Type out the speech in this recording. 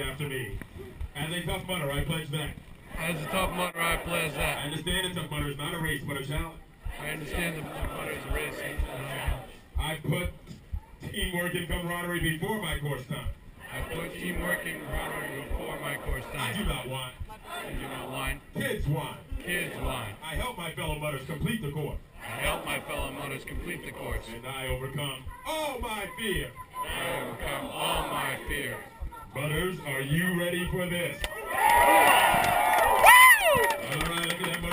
repeat after me. As a tough mudder, I pledge that. As a tough mudder, I pledge that. I understand a tough mudder is not a race, but a challenge. I understand the tough mudder is a race. I put teamwork and camaraderie before my course time. I put teamwork and camaraderie before my course time. I do not want. I do not whine. Kids want. Kids whine. I help my fellow mudders complete the course. I help my fellow mudders complete the course. And I overcome all my fear. I overcome all my fears. Butters, are you ready for this? All right, look at that